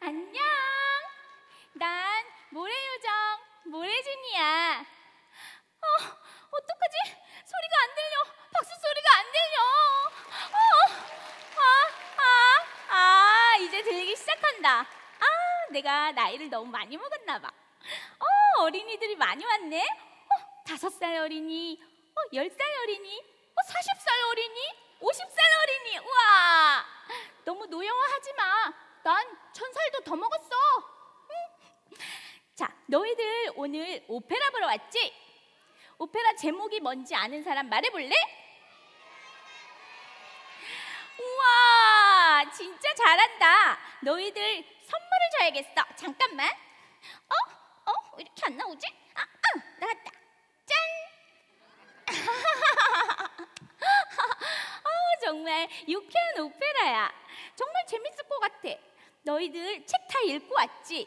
안녕. 난 모래요정 모래준이야. 어, 어떡하지? 소리가 안 들려. 박수 소리가 안 들려. 어, 아, 아, 아, 이제 들리기 시작한다. 아, 내가 나이를 너무 많이 먹었나 봐. 어, 어린이들이 많이 왔네. 어, 다섯 살 어린이, 어, 열 살 어린이, 어, 사십 살 어린이, 오십 살 어린이. 우와, 너무 노영화하지 마. 난 천 살도 더 먹었어. 응? 자, 너희들 오늘 오페라 보러 왔지? 오페라 제목이 뭔지 아는 사람 말해볼래? 우와, 진짜 잘한다. 너희들 선물을 줘야겠어. 잠깐만. 어? 어? 왜 이렇게 안 나오지? 아, 아 나왔다. 짠! 어, 정말 유쾌한 오페라야. 정말 재밌을 것 같아. 너희들 책 다 읽고 왔지?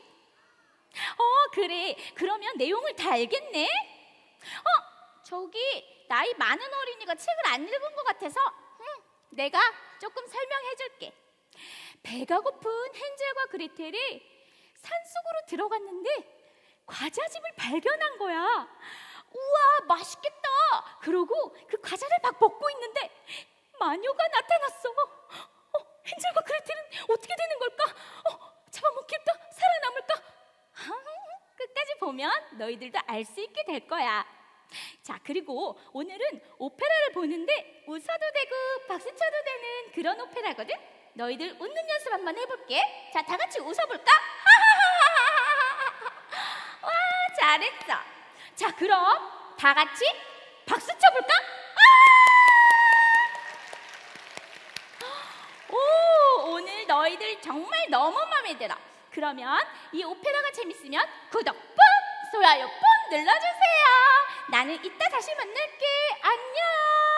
어, 그래. 그러면 내용을 다 알겠네? 어, 저기 나이 많은 어린이가 책을 안 읽은 것 같아서 음, 내가 조금 설명해 줄게. 배가 고픈 헨젤과 그레텔이 산속으로 들어갔는데 과자집을 발견한 거야. 우와, 맛있겠다. 그러고 그 과자를 막 먹고 있는데 마녀가 나타났어. 어, 헨젤과 그레텔은 어떻게 되는 걸까? 어, 잡아먹힐까? 살아남을까? 아, 끝까지 보면 너희들도 알 수 있게 될 거야. 자, 그리고 오늘은 오페라를 보는데 웃어도 되고 박수 쳐도 되는 그런 오페라거든. 너희들 웃는 연습 한번 해볼게. 자, 다 같이 웃어볼까? 와, 잘했어. 자, 그럼 다 같이 박수 쳐볼까? 오, 오늘 너희들 정말 너무 마음에 들어. 그러면 이 오페라가 재밌으면 구독 뿡, 좋아요 뿡 눌러주세요. 나는 이따 다시 만날게. 안녕.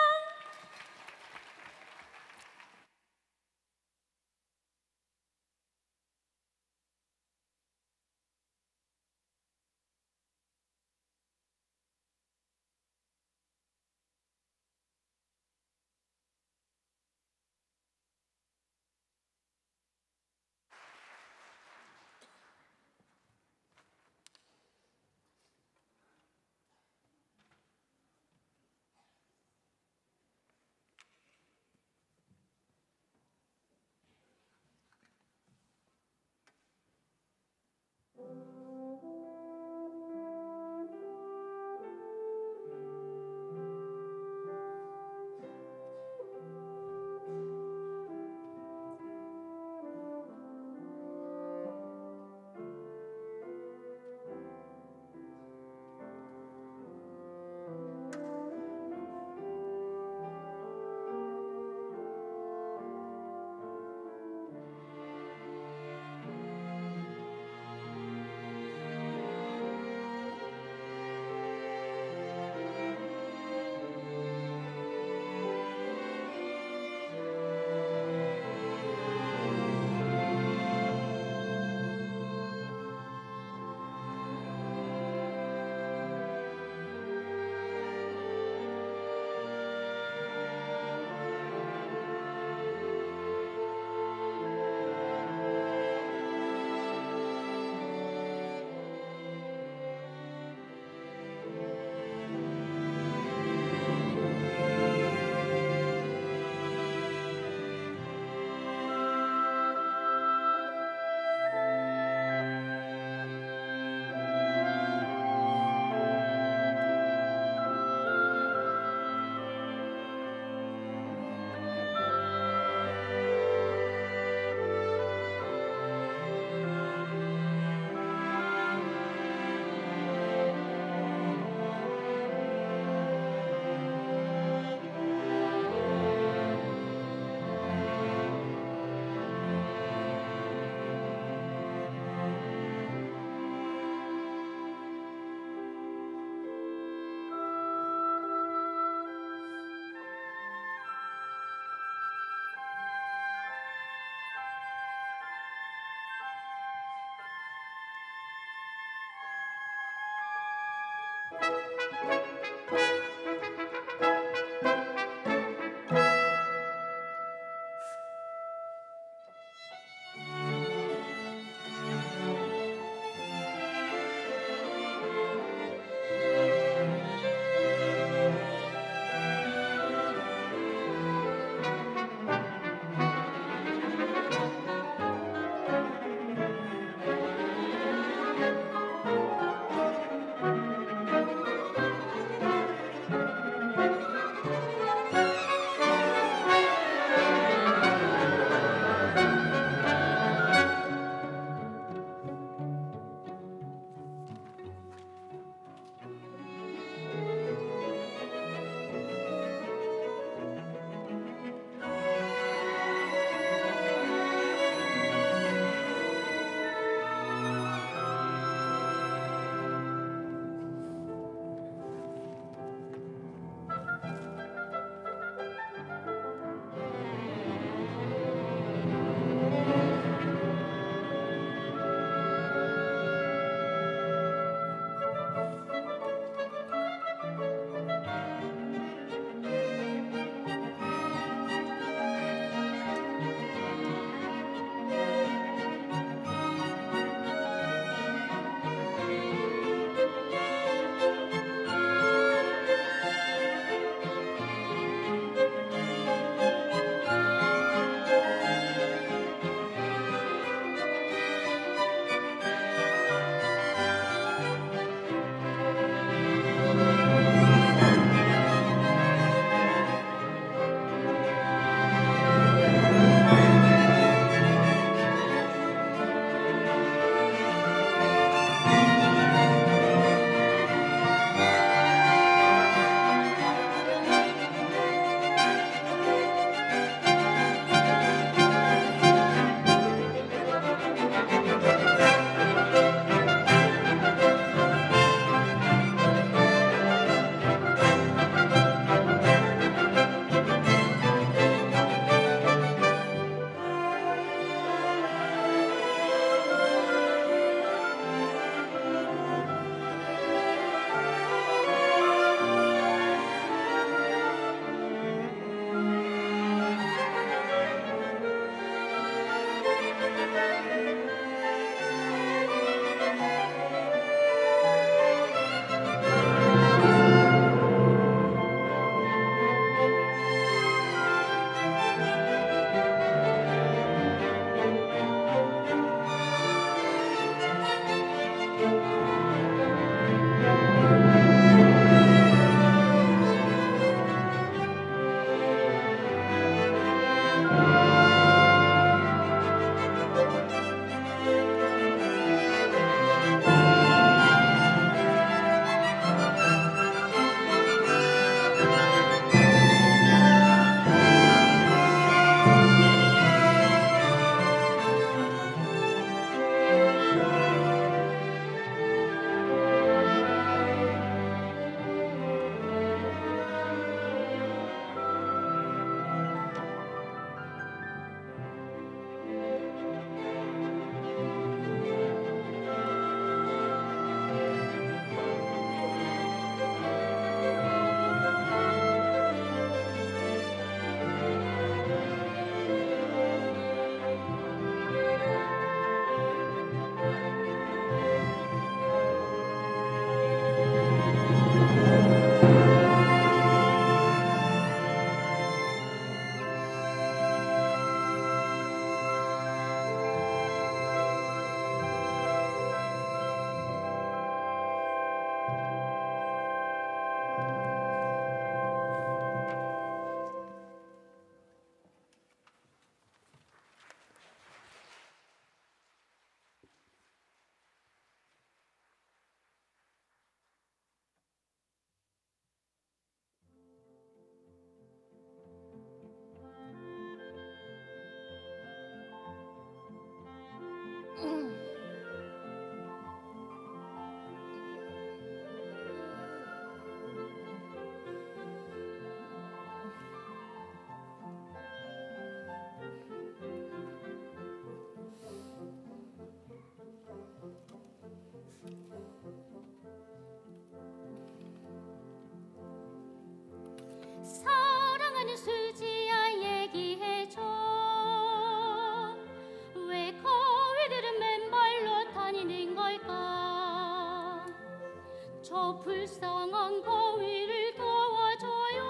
불쌍한 거위를 도와줘요.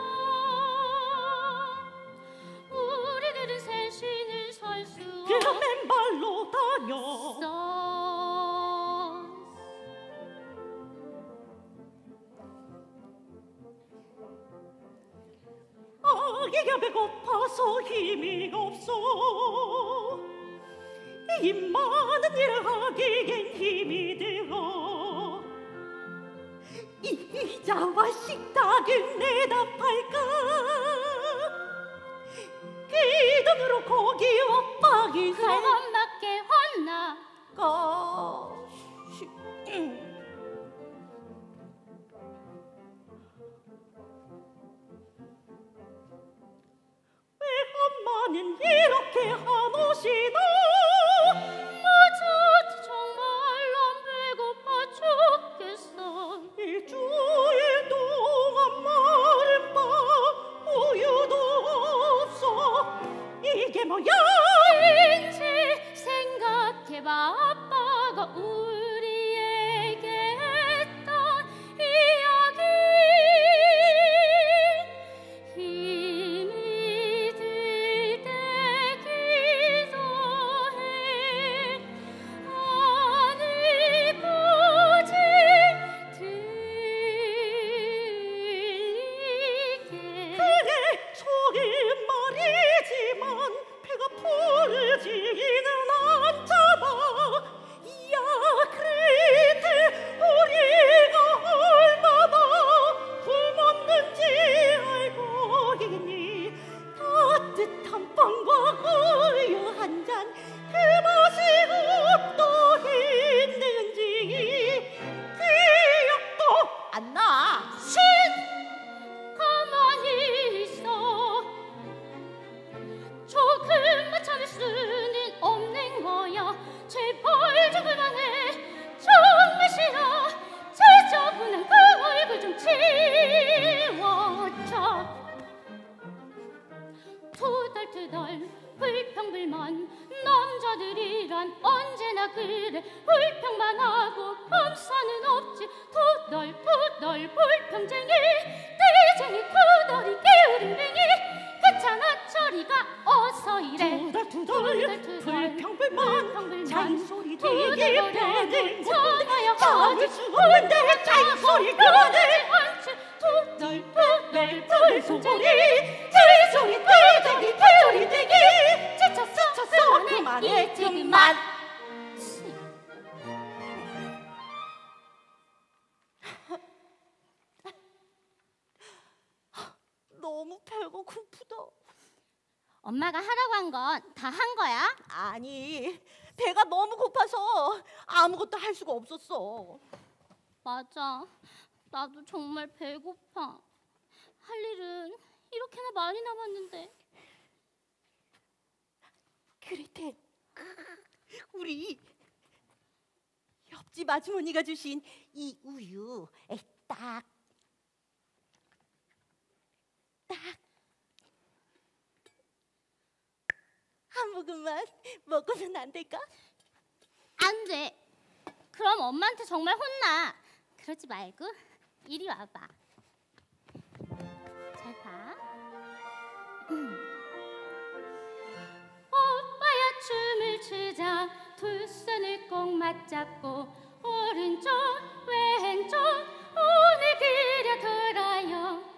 우리들은 새신을 살수 없어 맨발로 다녀. 아기가 배고파서 힘이 없어. 입 많은 일을 하기엔 힘이 들어. 이자와 식탁을 내다 팔까? 그 돈으로 고기와 빵이 그럼 엄마께 혼나? 살까 음. 왜 엄마는 이렇게 한옷이나 엄마가 하라고 한 건 다 한 거야? 아니 배가 너무 고파서 아무것도 할 수가 없었어 맞아. 나도 정말 배고파. 할 일은 이렇게나 많이 남았는데. 그레텔 우리 옆집 아주머니가 주신 이 우유 딱 딱. 한 모금만 먹으면 안 될까? 안 돼. 그럼 엄마한테 정말 혼나. 그러지 말고 이리 와봐. 잘 봐. 음. 오빠야 춤을 추자 두 손을 꼭 맞잡고 오른쪽 왼쪽 오늘 그려 돌아요.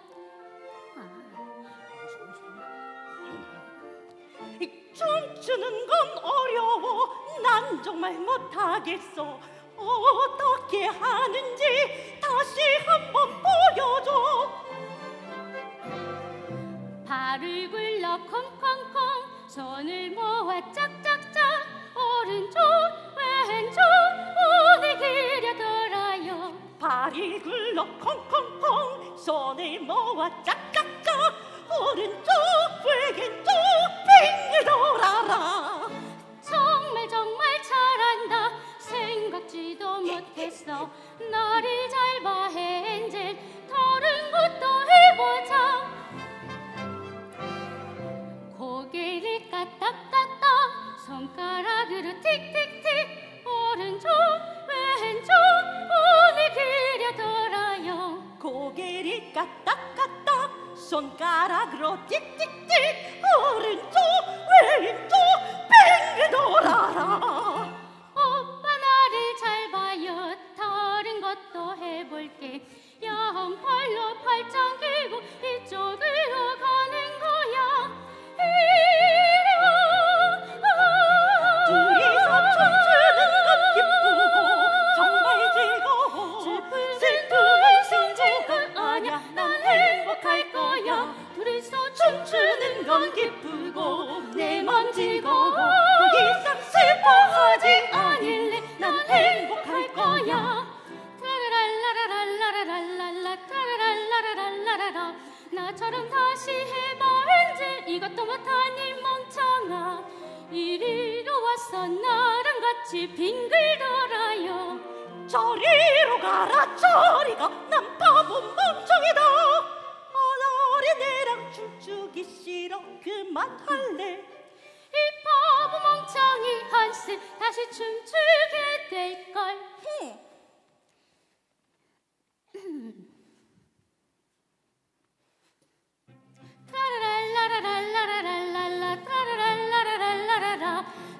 춤추는 건 어려워. 난 정말 못하겠어. 어떻게 하는지 다시 한번 보여줘. 발을 굴러 콩콩콩 손을 모아 짝짝짝. 오른쪽 왼쪽 오늘 그려 돌아요. 발이 굴러 콩콩콩 손을 모아 짝짝짝. 오른쪽 왼쪽 돌아라 정말 정말 잘한다. 생각지도 못했어. 나를 잘봐 헨젤. 다른 것도 해보자. 고개를 까딱까딱 손가락으로 틱틱틱. 오른쪽 왼쪽. 오늘 그려 돌아요. 고개를 까딱까딱 손가락으로 띡띡띡 오른쪽 왼쪽 뱅 돌아라 오빠 나를 잘 봐요. 다른 것도 해볼게. 양팔로 팔짱 끼고 이쪽으로 가는 춤추는 건 기쁘고 내 맘 즐거워 이상 슬퍼하지 않을래? 난 행복할 거야. 라라라라라라라라라 라라라라라라라. 나처럼 다시 해봐 언제 이것도 못하니 멍청아. 이리로 와서 나랑 같이 빙글 돌아요. 저리로 가라 저리가. 난 바보 멍청이다. 어린애를 춤추기 싫어 그만할래. 이 바보 멍청이 한스 다시 춤추게 될걸.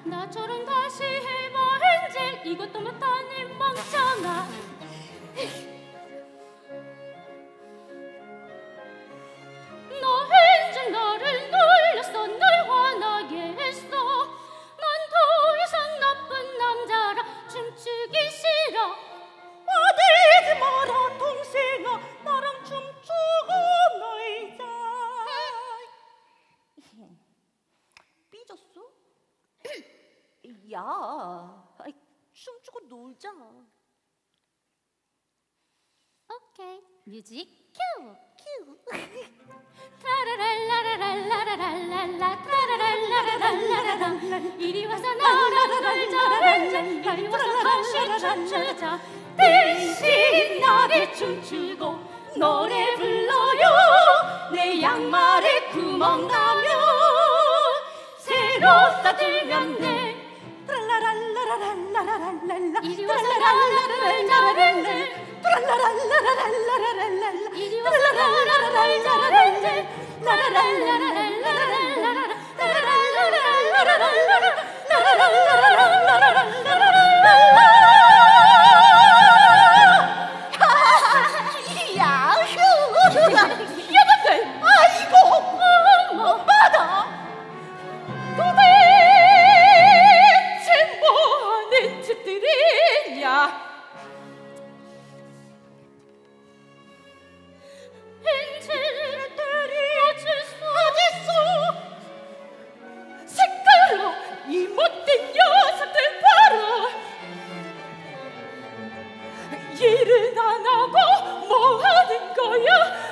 나처럼 다시 해봐 엔젤 이것도 못하는 멍청아. 야, 춤추고 놀자. 오케이. Okay. 뮤직 큐! 큐! 트라라랄라라랄라라랄라 트라라랄라라랄라라 이리 와서 나랑 놀자 이리 와서 같이 춤추자 대신 나를 춤추고 노래 불러요 내 양말에 구멍 나며 새로 싸들면 내 la la la la 하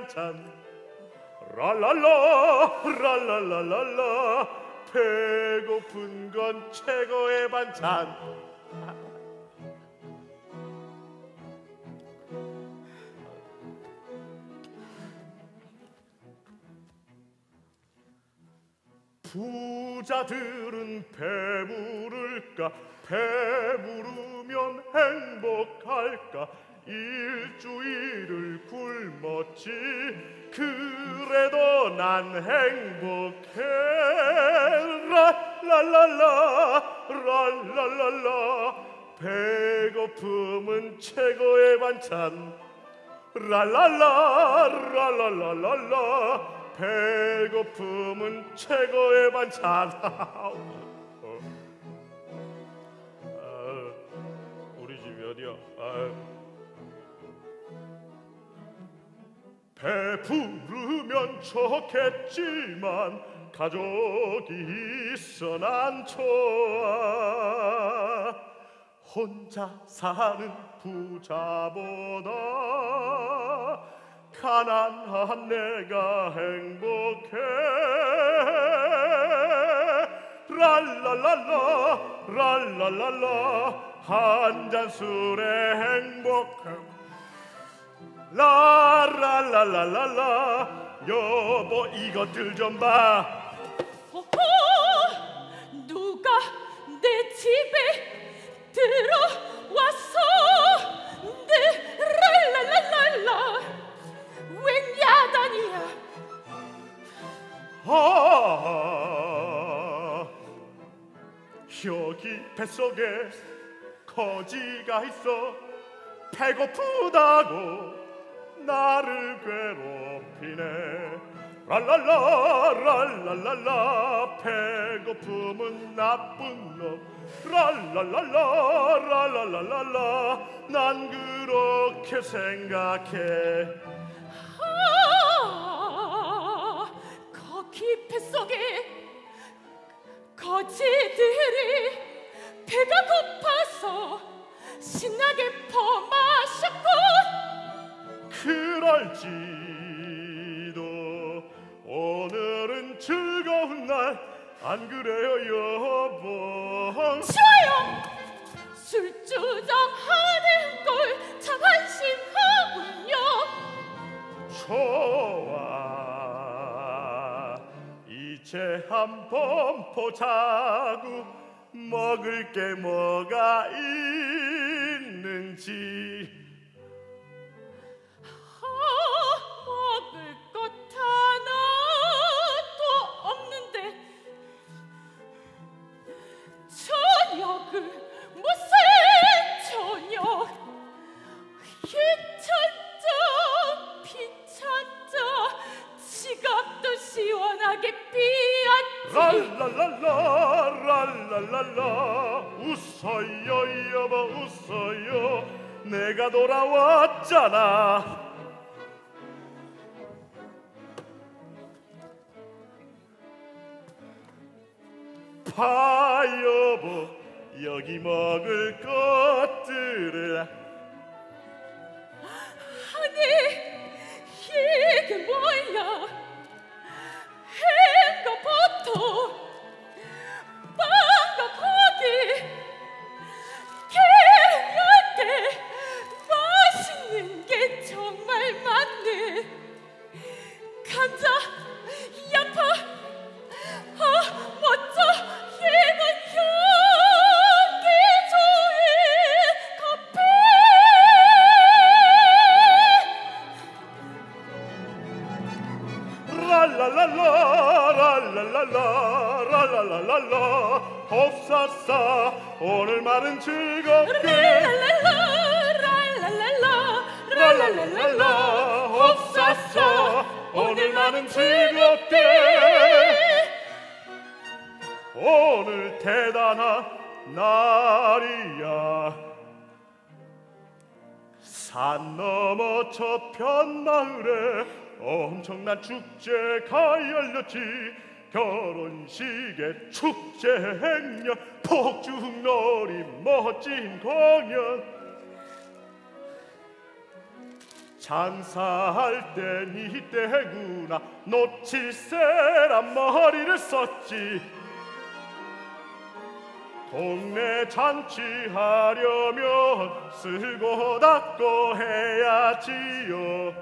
반찬 랄랄라 랄랄랄랄라. 배고픈 건 최고의 반찬. 부자들은 배부를까? 배부르면 행복할까 일주일을 굶었지 그래도 난 행복해 랄랄랄라 랄랄랄라 배고픔은 최고의 반찬 랄랄라 랄랄랄랄라 배고픔은 최고의 반찬 어. 아, 우리 집이 어디야? 아. 배부르면 좋겠지만 가족이 있어 난 좋아. 혼자 사는 부자보다 가난한 내가 행복해. 랄랄랄라 랄랄랄라 한 잔 술에 행복함 라라라라라라. 여보 이것들 좀봐. 호호 누가 내 집에 들어왔어? 네 랄랄랄랄라. 웬 야단이야? 아 여기 뱃속에 거지가 있어. 배고프다고 나를 괴롭히네. 랄랄라 랄랄랄라 배고픔은 나쁜 놈. 랄랄랄라 랄랄랄랄라 난 그렇게 생각해. 아 거기 뱃속에 거지들이 배가 고파서 신나게 퍼마셨고 그럴지도. 오늘은 즐거운 날. 안 그래요 여보 좋아요. 술주정하는 걸 참 한심하군요. 좋아. 이제 한번 보자고 먹을 게 뭐가 있는지 랄랄랄라 랄랄랄라. 웃어요 여보 웃어요. 내가 돌아왔잖아. 봐 여보 여기 먹을 것들을. 아니 이게 뭐야 열렸지 결혼식의 축제 행렬 폭죽놀이 멋진 공연. 장사할 땐 이때구나 놓칠세란 머리를 썼지. 동네 잔치하려면 쓸고 닦고 해야지요.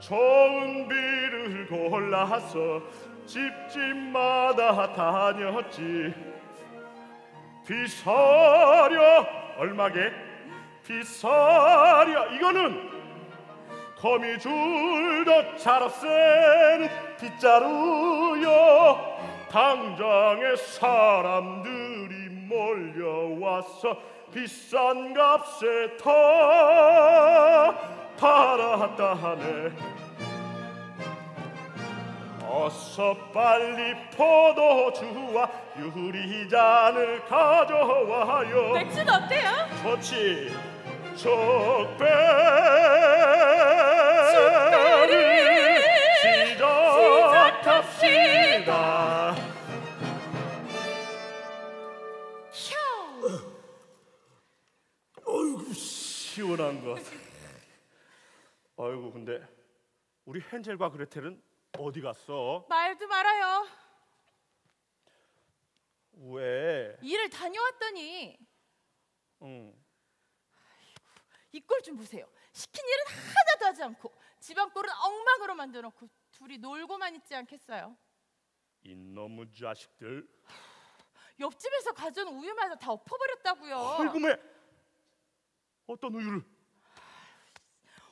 좋은 비를 골라서 집집마다 다녔지. 비서려 얼마게? 비서려 이거는 거미줄도 잘 없애는 빗자루요. 당장에 사람들이 몰려와서 비싼 값에 다 팔았다 하네 어서 빨리 포도주와 유리잔을 가져와요 맥주는 어때요? 좋지. 족배를 시작합시다. 어이구 시원한 것. 어이구 근데 우리 헨젤과 그레텔은 어디 갔어? 말도 말아요. 왜? 일을 다녀왔더니 응. 이꼴 좀 보세요. 시킨 일은 하나도 하지 않고 집안 꼴은 엉망으로 만들어놓고 둘이 놀고만 있지 않겠어요? 이놈의 자식들 옆집에서 가져온 우유 마저 다 엎어버렸다고요. 헐금에 어떤 우유를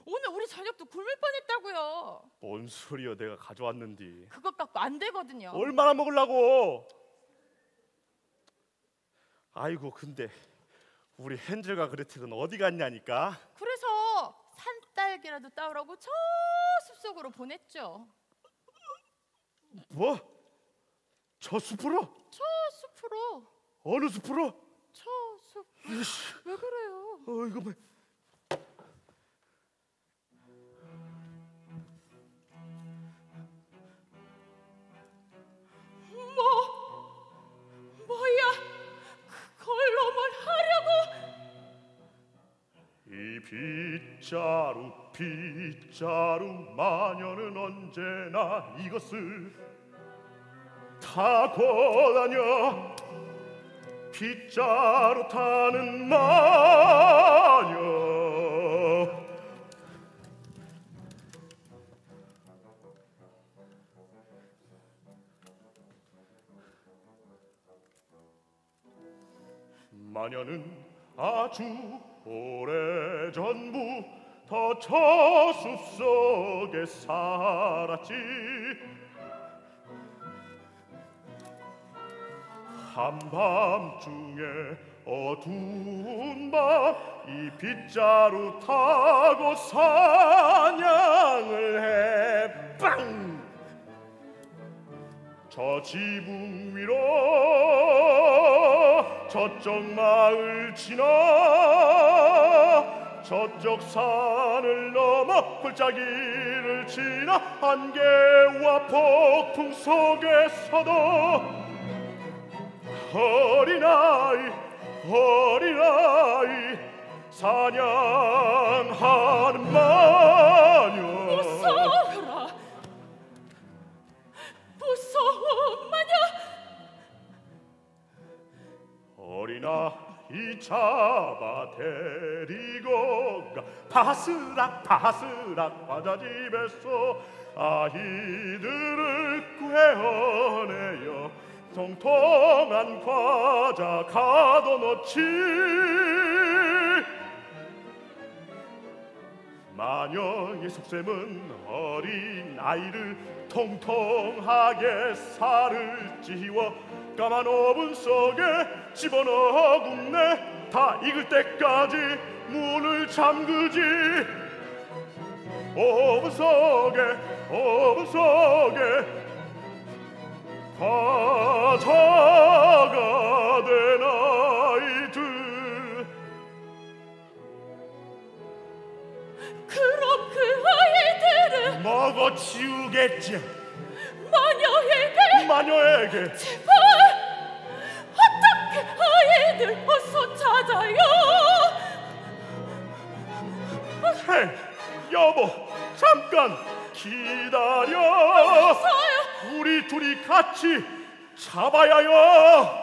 오늘 우리 저녁도 굶을 뻔했다고요. 뭔 소리야 내가 가져왔는디 그것 갖고 안 되거든요. 얼마나 먹으려고 아이고 근데 우리 헨젤과 그레텔은 어디 갔냐니까 그래서 산딸기라도 따오라고 저 숲속으로 보냈죠. 뭐? 저 숲으로? 저 숲으로 어느 숲으로? 저 숲. 왜 그래요? 어 이거 뭐뭐 이 빗자루 빗자루 마녀는 언제나 이것을 타고 다녀. 빗자루 타는 마녀. 마녀는 아주 오래전부터 저 숲속에 살았지 한밤중에 어두운 밤 이 빗자루 타고 사냥을 해 빵! 저 지붕 위로 저쪽 마을 지나 저쪽 산을 넘어 골짜기를 지나 안개와 폭풍 속에서도 어린아이 어린아이 사냥하는 마 어린아 이 잡아 데리고 가. 바스락 바스락 과자집에서 아이들을 구해내요. 통통한 과자 가둬놓지. 마녀의 속셈은 어린 아이를 통통하게 살을 찌워 까만 오븐 속에 집어넣어 굽네. 다 익을 때까지 문을 잠그지. 오븐 속에 오븐 속에 된아 그럼 그 아이들은 먹어 치우겠지. 마녀에게 마녀에게. 제발 어떻게 아이들 어서 찾아요? 헤 여보 잠깐 기다려. 어서요. 우리 둘이 같이 잡아야요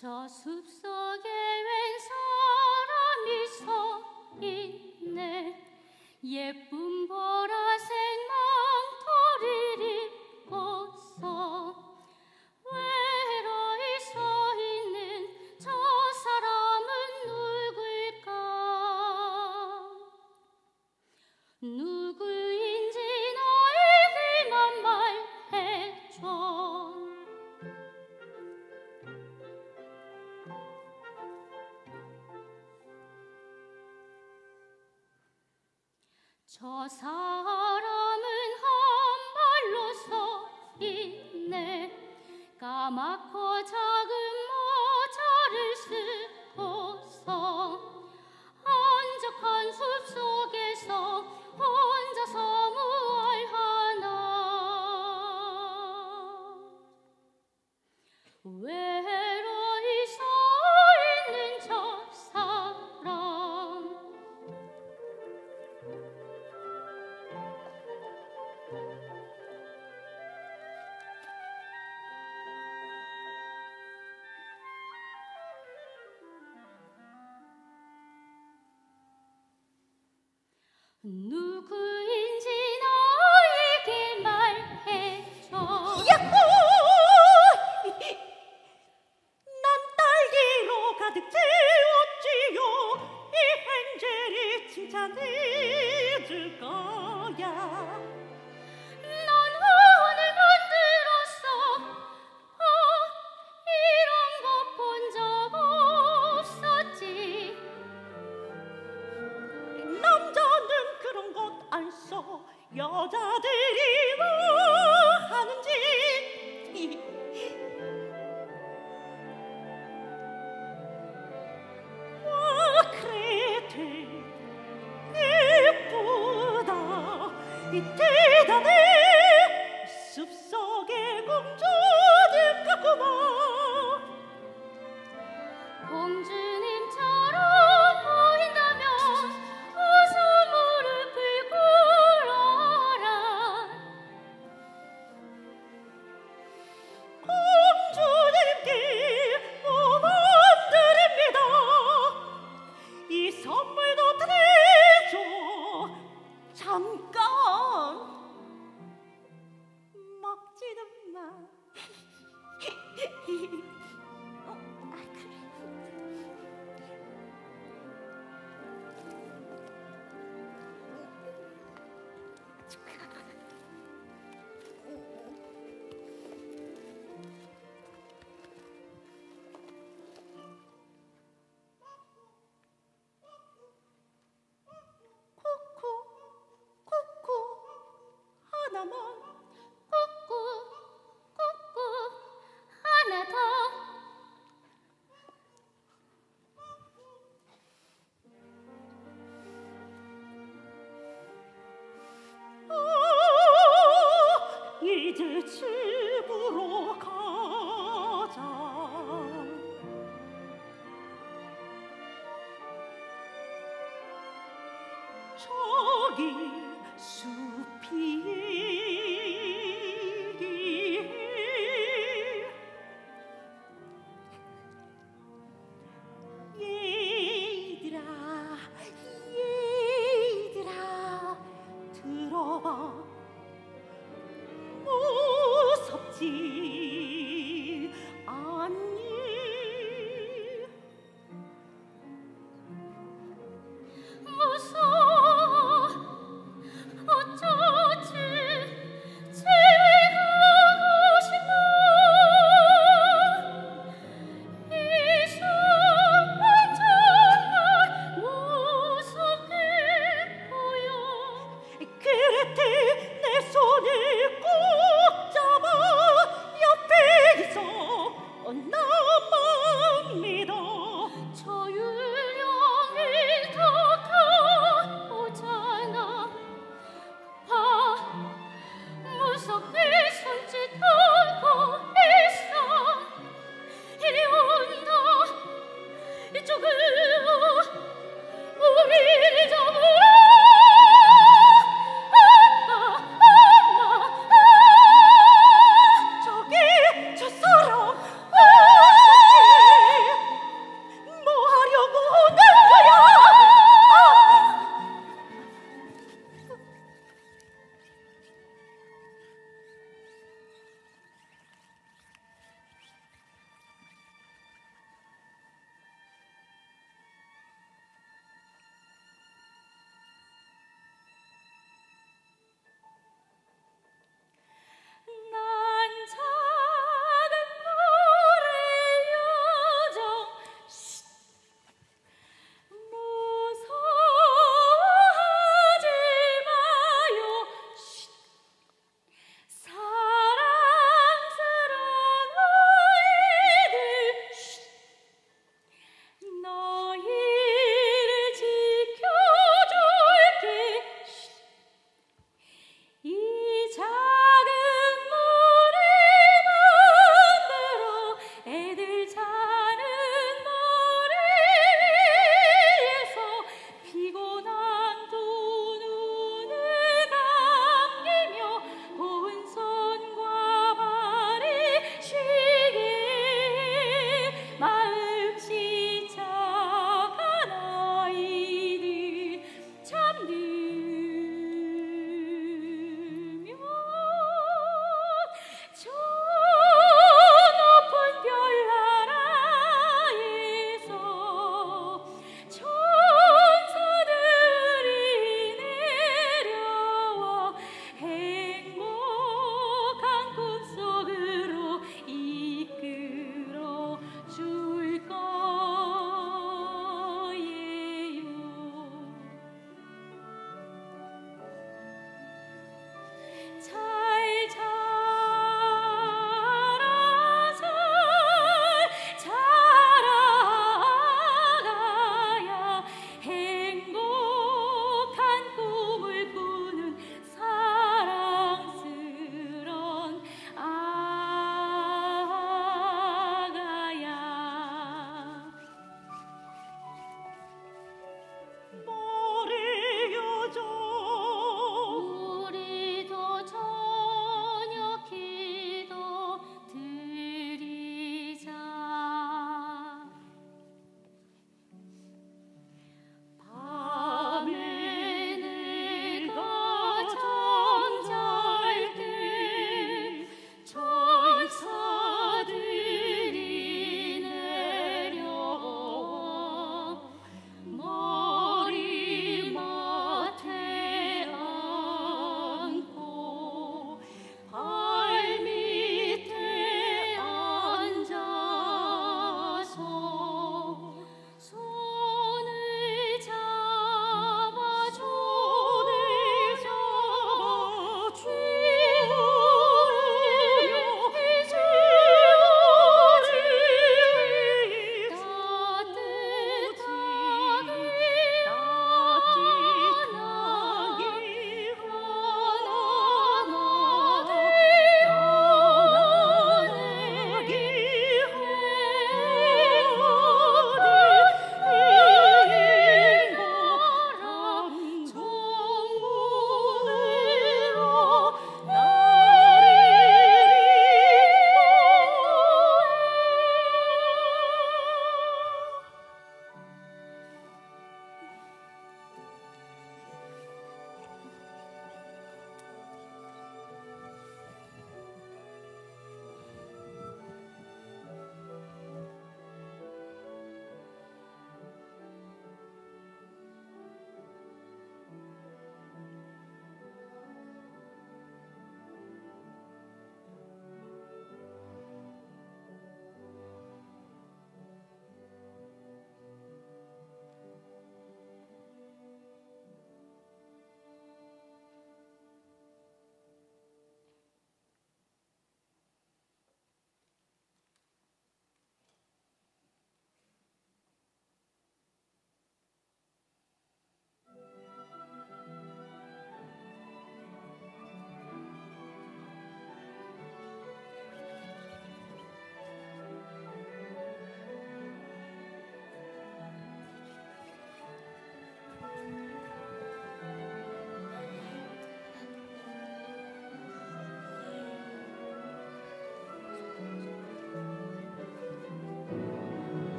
저 숲속에 웬 사람이 서 있네. 예쁜 봄 知道你 ಹೋಗಿ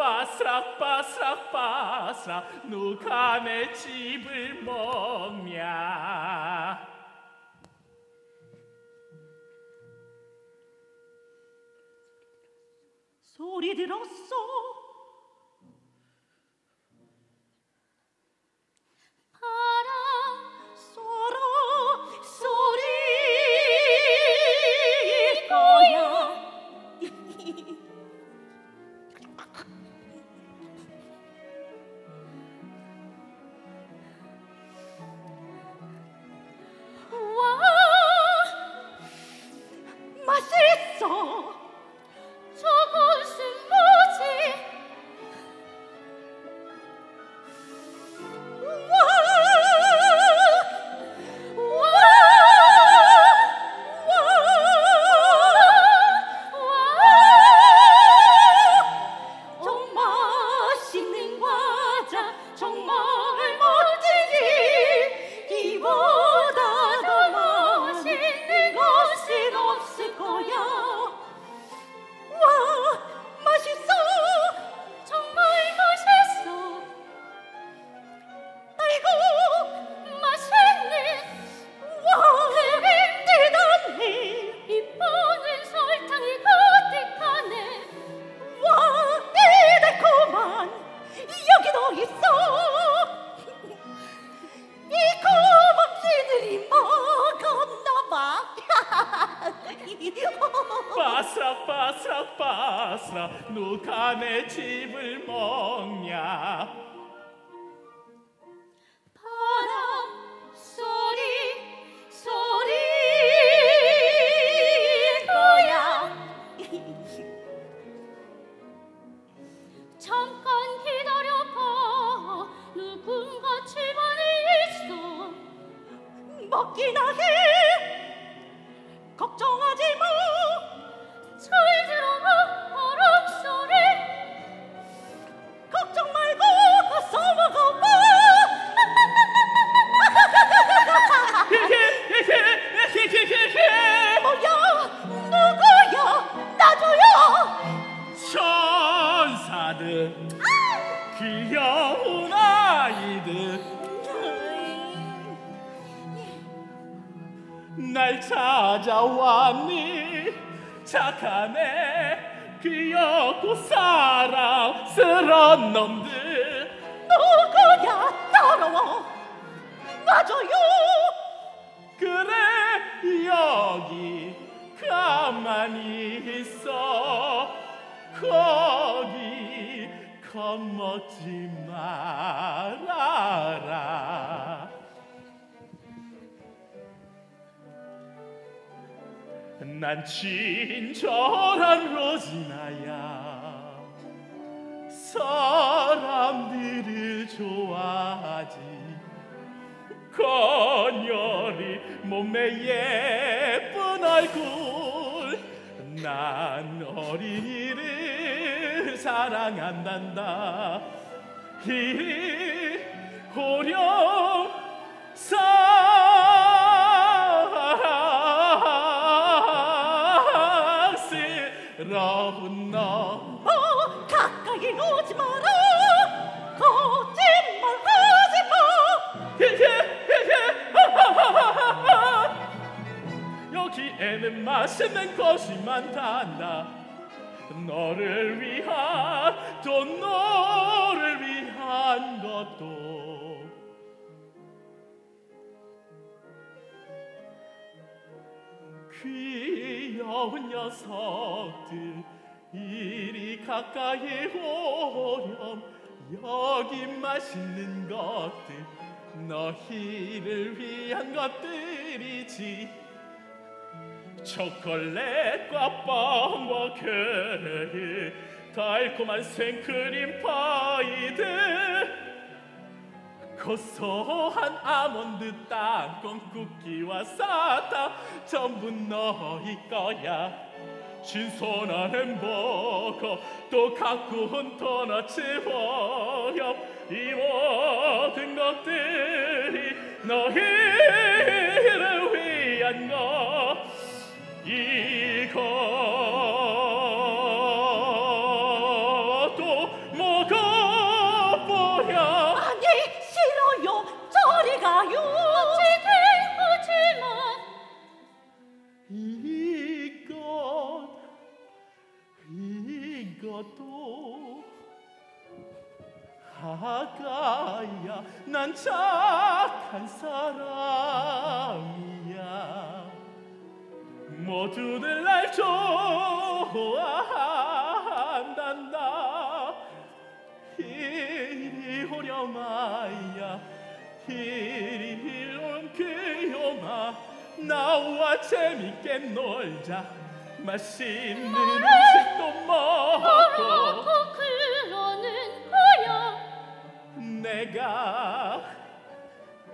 바스락 바스락 바스락 누가 내 집을 먹냐 날 찾아왔니? 착하네 귀엽고 사랑스런 놈들. 누구야? 더러워. 놔줘요. 그래 여기 가만히 있어. 거기 겁먹지 말아라 난 친절한 로지나야. 사람들을 좋아하지. 건열이 몸매 예쁜 얼굴. 난 어린이를 사랑한단다. 이 호령 사 마 여기에는 맛있는 것이 많단다. 너를 위한 또 너를 위한 것도. 귀여운 녀석들 이리 가까이 오렴. 여기 맛있는 것들 너희를 위한 것들이지 초콜릿과 빵과 케이크 달콤한 생크림 파이들 고소한 아몬드 땅콩 쿠키와 사탕 전부 너희 거야. 신선한 햄버거 또 가꾸운 도넛 버염 이 모든 것들이 너희를 위한 것 이것 재밌게 놀자. 맛있는 음식도 먹고 그러는 거야. 내가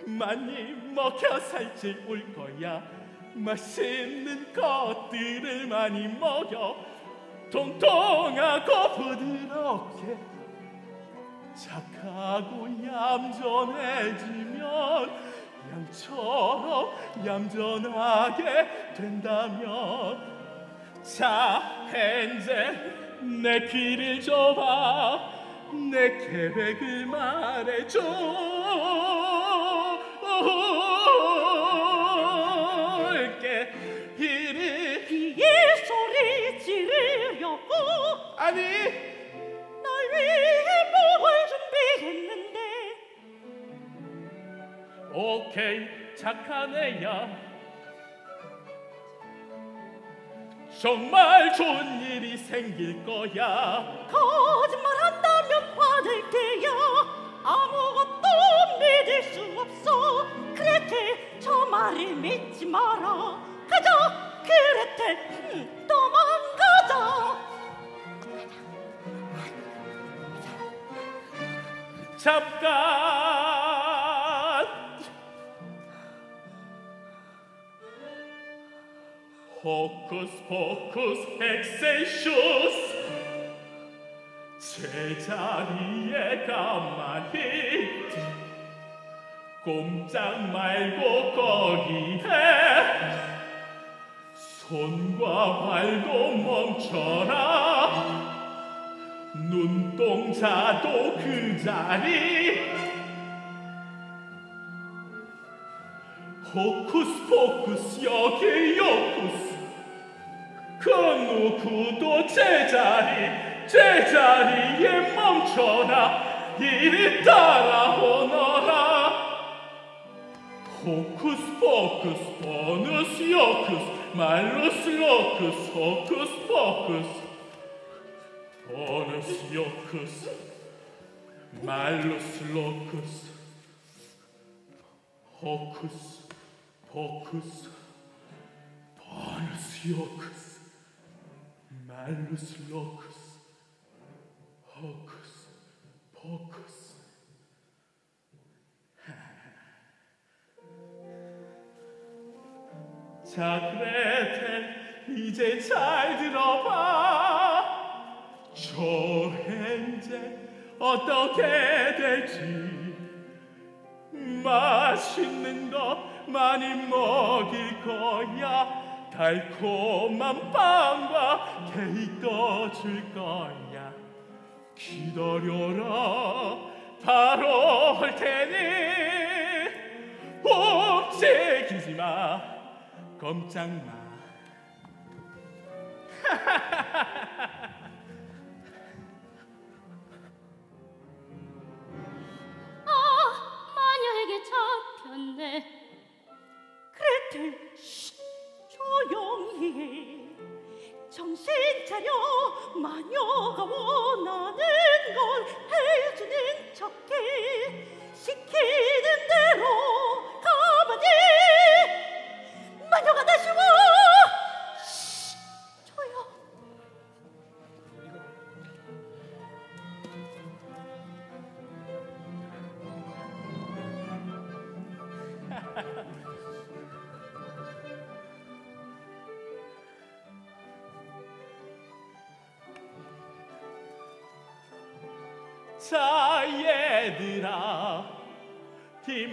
많이 먹혀 살지 올 거야. 맛있는 것들을 많이 먹여. 통통하고 부드럽게 착하고 얌전해지면 양처럼 얌전하게 된다면 자 헨젤 내 귀를 줘봐. 내 계획을 말해줘. 올게 이리 이 소리 지르려고 아니 날 위해 뭘 준비했는데 오케이 착한 애야 정말 좋은 일이 생길 거야. 거짓말한다면 화낼게요. 아무것도 믿을 수 없어. 그레텔 저 말을 믿지 마라. 가자 그레텔 음, 도망가자. 잠깐 호쿠스 포쿠스 엑세쇼스 제자리에 가만히 꼼짝 말고 거기에. 손과 발도 멈춰라. 눈동자도 그 자리. Hokus pokus 여기 요쿠스 그 누구도 제자리 제자리에 멈춰라 이리 따라오너라 호쿠스 포쿠스 보너스 요쿠스 말루스 로쿠스 호쿠스 포쿠스 보너스 요쿠스 말루스 로쿠스 호쿠스 포쿠스 보너스 요쿠스 malus locus hokus pokus 자 그레텔 이제 잘 들어봐. 저 현재 어떻게 될지. 맛있는 거 많이 먹일 거야 달콤한 빵과 케이크 줄 거야. 기다려라. 바로 올 테니. 움직이지 마. 꼼짝 마. 아 마녀에게 잡혔네. 그레텔 쉿, 조용히 해. 정신 차려. 마녀가 원하는 걸 해주는 척해. 시키는 대로 가만히. 마녀가 다시 와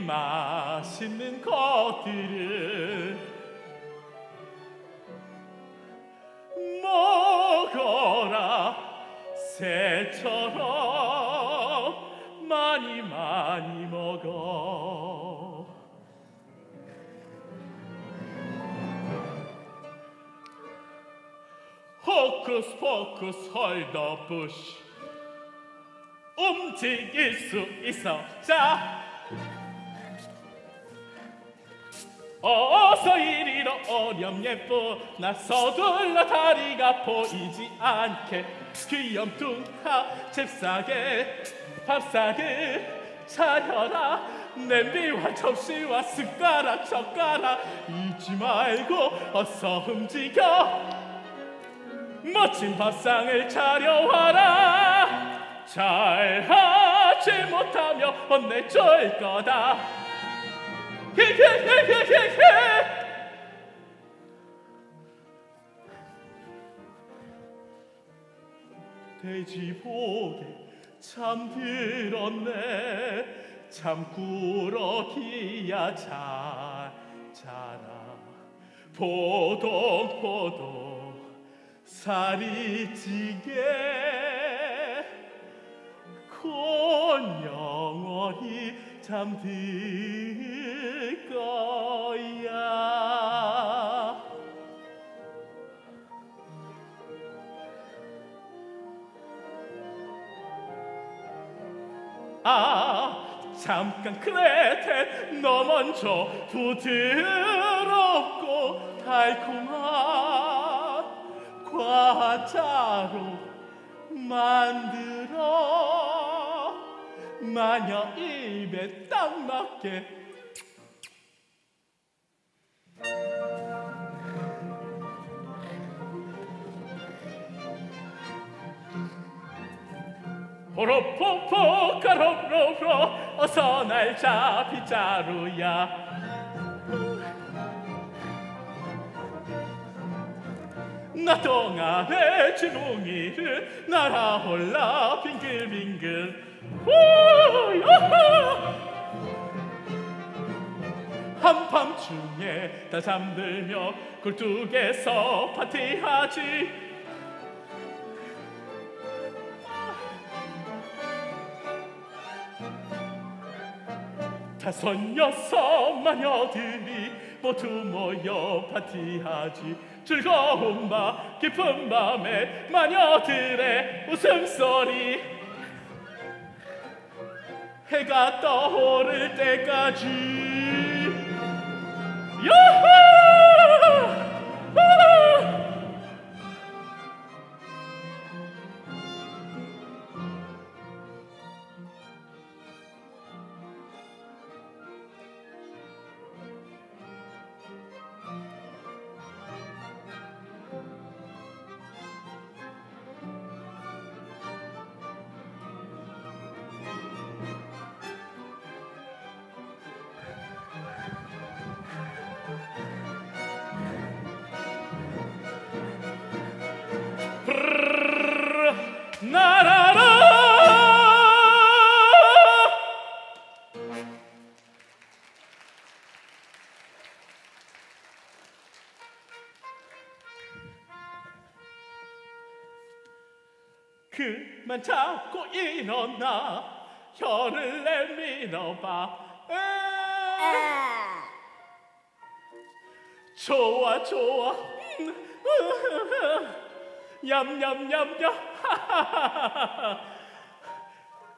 맛있는 것들을 먹어라. 새처럼 많이 많이 먹어. 호크스 포크스 헐더 부시 움직일 수 있어. 자 어서 이리로 오렴 예뻐. 나 서둘러 다리가 보이지 않게. 귀염둥하 잽싸게 밥싸게 차려라. 냄비와 접시와 숟가락 젓가락. 잊지 말고 어서 움직여. 멋진 밥상을 차려와라. 잘하지 못하며 혼내줄 거다 돼지복에 잠들었네. 잠꾸러기야. 잘 자라. 포동포동 살이 찌게. 곧 영원히 잠들 거야. 아 잠깐 그레텔 너 먼저 부드럽고 달콤한 과자로 만들어. 마녀 입에 딱 맞게 Roppopo, caropropro, o sona il ciapi ciaruia. Natonga e na ra pingil pingil. Ui, oh, oh! 한밤중에 다 잠들며 굴뚝에서 파티하지. 다섯 여섯 마녀들이 모두 모여 파티하지. 즐거운 밤 깊은 밤에 마녀들의 웃음소리. 해가 떠오를 때까지 야 그만 잡고 일어나 혀를 내밀어봐. 에. 좋아 좋아. 음, 얌얌얌얌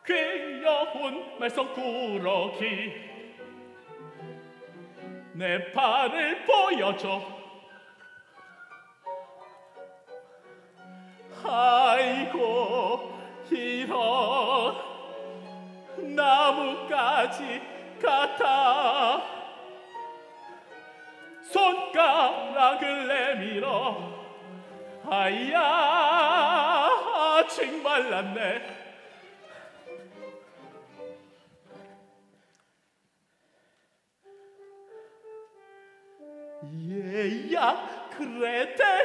귀여운 말썽꾸러기. 내 팔을 보여줘 나무까지 같아. 손가락을 내밀어. 아야 정말 났네. 얘야 그레텔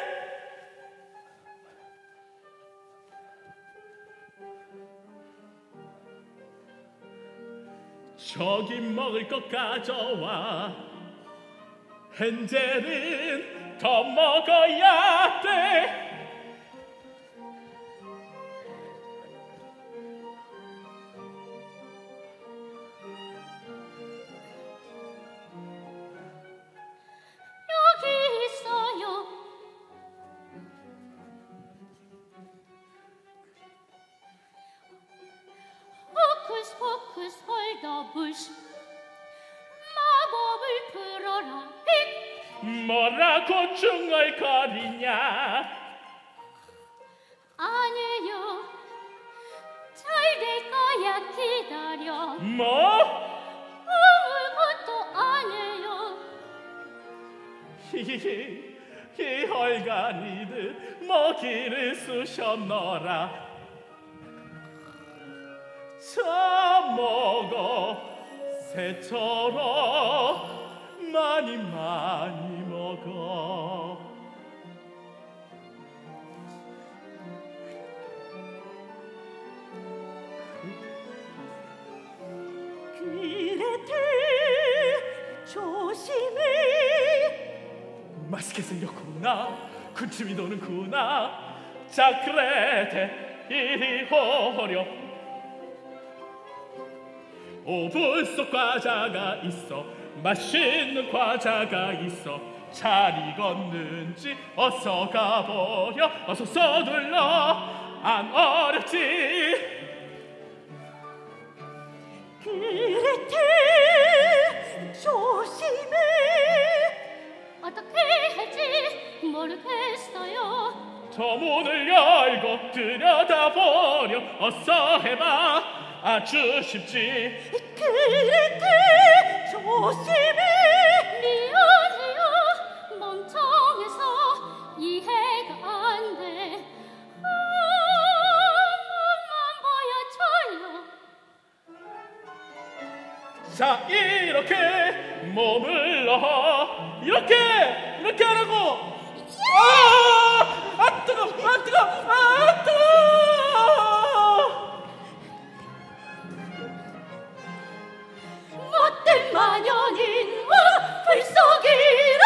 저기 먹을 것 가져와. 헨젤은 더 먹어야 돼 뭐? 아무것도 아니에요 히히히 이 헐간이들 먹이를 쑤셨노라 자 먹어 새처럼 많이 많이 맛있게 생겼구나. 군침이 도는구나. 자 그레텔 이리 오려. 오븐 속 과자가 있어. 맛있는 과자가 있어. 잘 익었는지 어서 가보려 어서 서둘러. 안 어렵지. 그레텔 조심해 어떻게 할지 모르겠어요 저 문을 열고 들여다보려 어서 해봐 아주 쉽지 그레텔 조심해 미안해요 멍청해서 이해가 안돼 몸만 보여줘요 자 이렇게 몸을 넣어 이렇게 이렇게 하라고. 아, 아 뜨거 아 뜨거 아 뜨거. 못된 마녀는 와불 속이로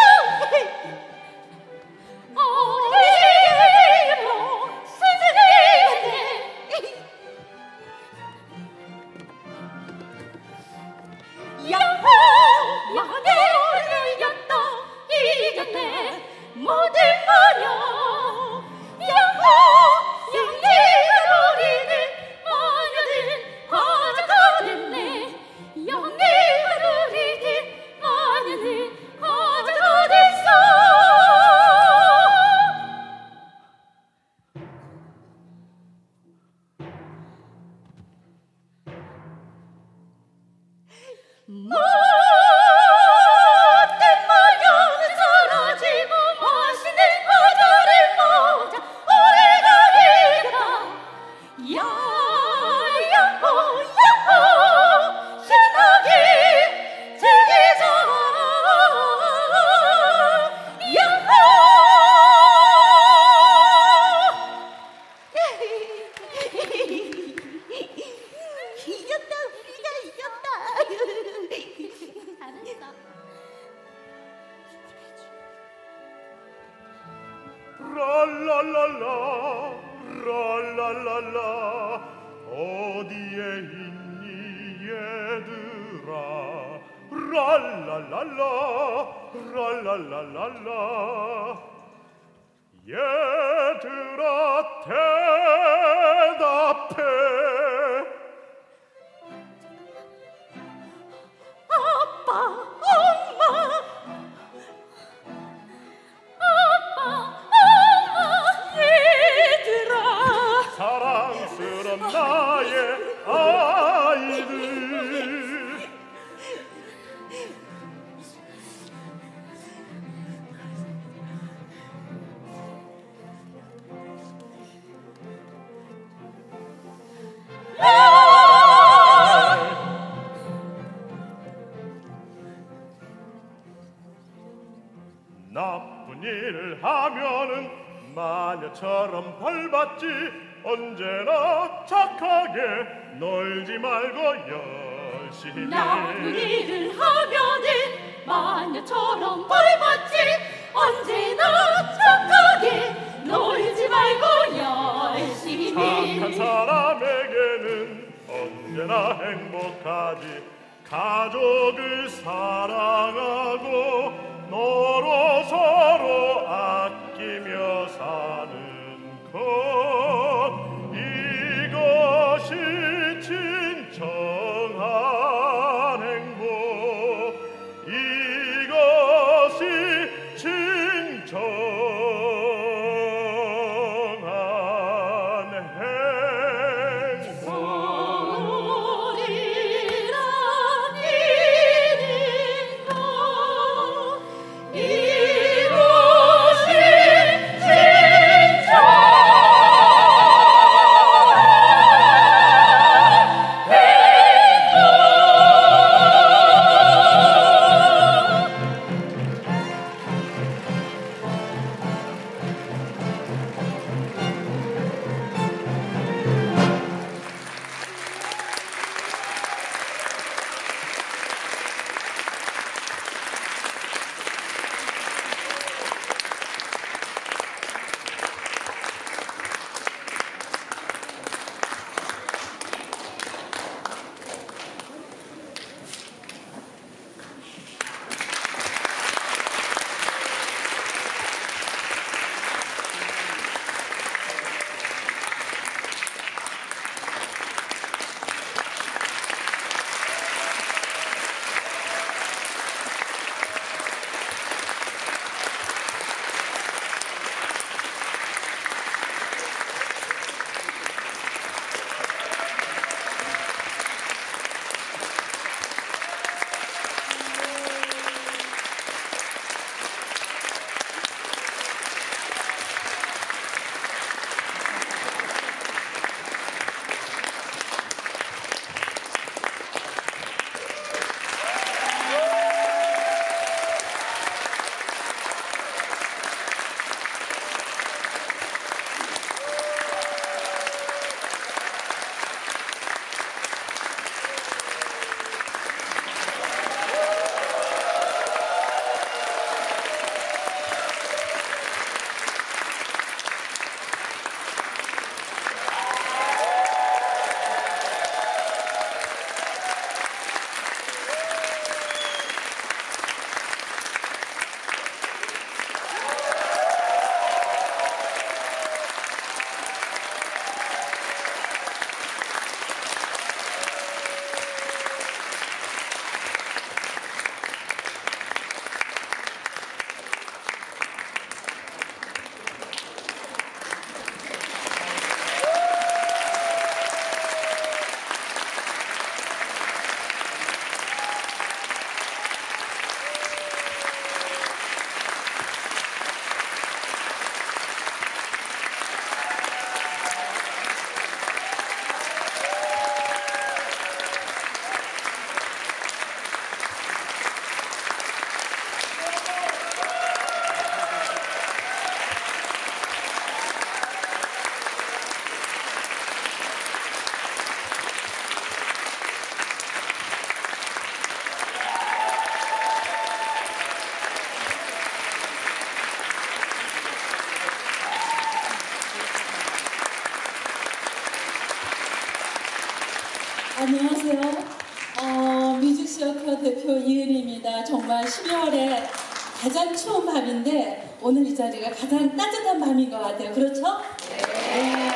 오늘 이 자리가 가장 따뜻한 밤인 것 같아요. 그렇죠? 네.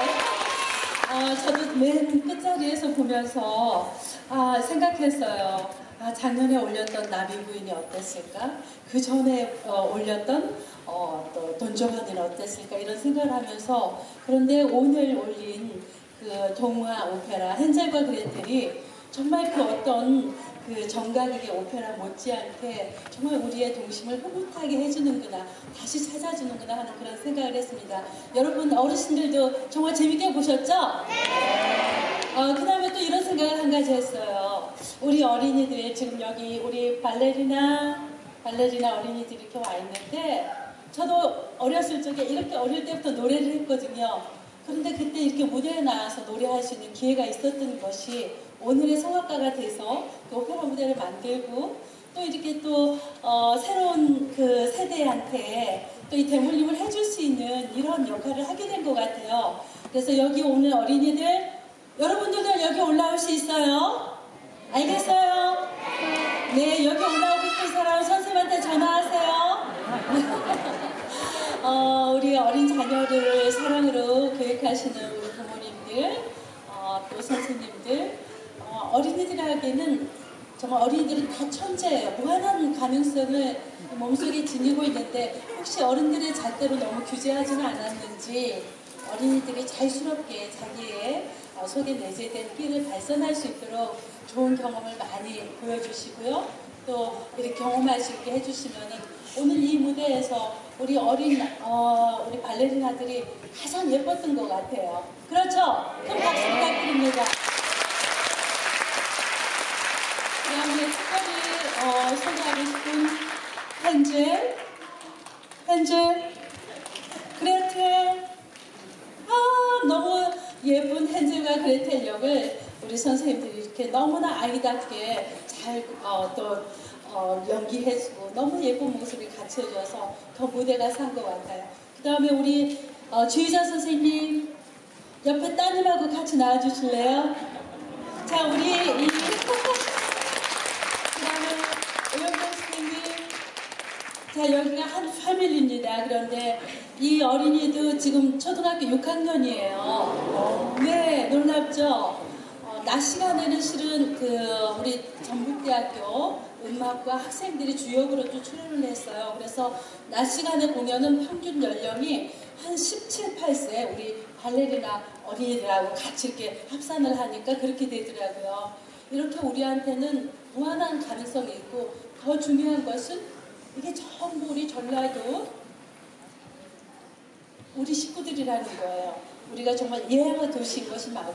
어, 저도 맨 끝자리에서 보면서 아, 생각했어요. 아, 작년에 올렸던 나비 부인이 어땠을까? 그 전에 어, 올렸던 어, 또 돈조환이는 어땠을까? 이런 생각을 하면서 그런데 오늘 올린 그 동화 오페라 헨젤과 그레텔이 정말 그 어떤 그 정각의 오페라 못지않게 정말 우리의 동심을 흐뭇하게 해주는구나 다시 찾아주는구나 하는 그런 생각을 했습니다. 여러분 어르신들도 정말 재밌게 보셨죠? 어, 그 다음에 또 이런 생각을 한 가지 했어요. 우리 어린이들 지금 여기 우리 발레리나 발레리나 어린이들이 이렇게 와 있는데 저도 어렸을 적에 이렇게 어릴 때부터 노래를 했거든요. 그런데 그때 이렇게 무대에 나와서 노래할 수 있는 기회가 있었던 것이 오늘의 성악가가 돼서 그 오페라 무대를 만들고 또 이렇게 또 어, 새로운 그 세대한테 또 이 대물림을 해줄 수 있는 이런 역할을 하게 된 것 같아요. 그래서 여기 오는 어린이들 여러분들도 여기 올라올 수 있어요? 알겠어요? 네, 여기 올라오고 싶은 사람 선생님한테 전화하세요. 어, 우리 어린 자녀를 사랑으로 교육하시는 우리 부모님들, 어, 또 선생님들, 어, 어린이들에게는 정말 어린이들은 다 천재예요. 무한한 가능성을 몸속에 지니고 있는데 혹시 어른들의 잣대로 너무 규제하지는 않았는지 어린이들이 자유스럽게 자기의 어, 속에 내재된 끼를 발산할 수 있도록 좋은 경험을 많이 보여주시고요. 또 이렇게 경험할 수 있게 해주시면은 오늘 이 무대에서 우리 어린 어, 우리 발레리나들이 가장 예뻤던 것 같아요. 그렇죠? 큰 박수 부탁드립니다. 그다음에 특별히 어, 소개하고 싶은 헨젤, 헨젤, 그레텔. 아 너무 예쁜 헨젤과 그레텔 역을 우리 선생님들이 이렇게 너무나 아이답게 잘또 어, 연기해주고 너무 예쁜 모습을 같이 해줘서 더 무대가 산 것 같아요. 그 다음에 우리 어, 주의자 선생님 옆에 따님하고 같이 나와주실래요? 자 우리 이 그다음에 오영경 선생님 자 여기가 한 패밀리입니다. 그런데 이 어린이도 지금 초등학교 6학년이에요. 네 놀랍죠? 어, 낮 시간에는 실은 그 우리 전북대학교 음악과 학생들이 주역으로 또 출연을 했어요. 그래서 낮 시간에 공연은 평균 연령이 한 17, 8세 우리 발레리나 어린이들하고 같이 이렇게 합산을 하니까 그렇게 되더라고요. 이렇게 우리한테는 무한한 가능성이 있고 더 중요한 것은 이게 전부 우리 전라도 우리 식구들이라는 거예요. 우리가 정말 예향의 도시인 것이 맞,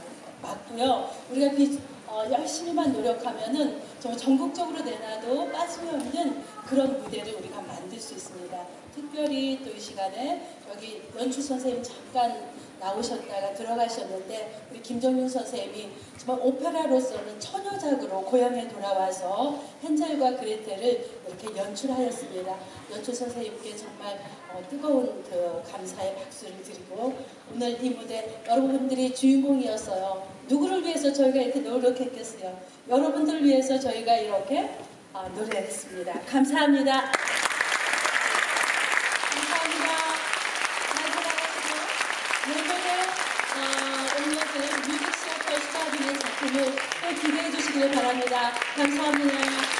맞고요. 우리가 그, 어, 열심히만 노력하면은 정말 전국적으로 내놔도 빠짐없는 그런 무대를 우리가 만들 수 있습니다. 특별히 또 이 시간에 여기 연출 선생님 잠깐 나오셨다가 들어가셨는데 우리 김정윤 선생님이 정말 오페라로서는 처녀작으로 고향에 돌아와서 헨젤과 그레텔을 이렇게 연출하였습니다. 연출 선생님께 정말 어, 뜨거운 그 감사의 박수를 드리고 오늘 이 무대 여러분들이 주인공이었어요. 누구를 위해서 저희가 이렇게 노력했겠어요? 여러분들을 위해서 저희가 이렇게 어, 노래했습니다. 감사합니다. 감사합니다. 마지막으로 내년에 어, 작품을 또 기대해 주시길 바랍니다. 감사합니다.